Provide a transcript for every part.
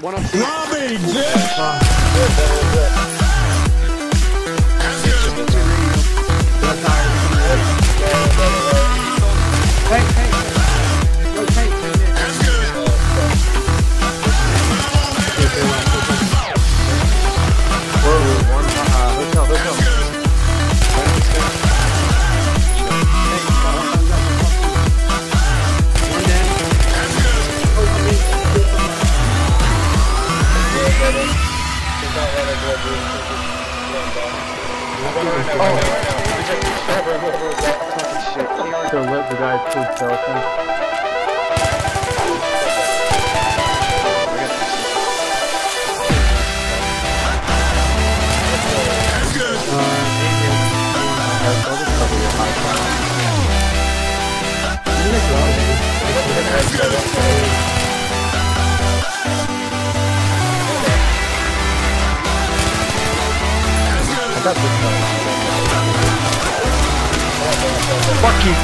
One of Robbie, yeah! him. He's not running towards you. Let the guy pull selfie. Fuck you.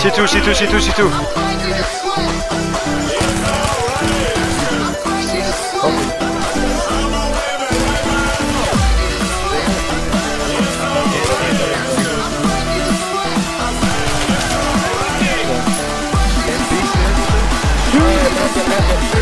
C'est tout, c'est tout, c'est tout, c'est tout. Yeah.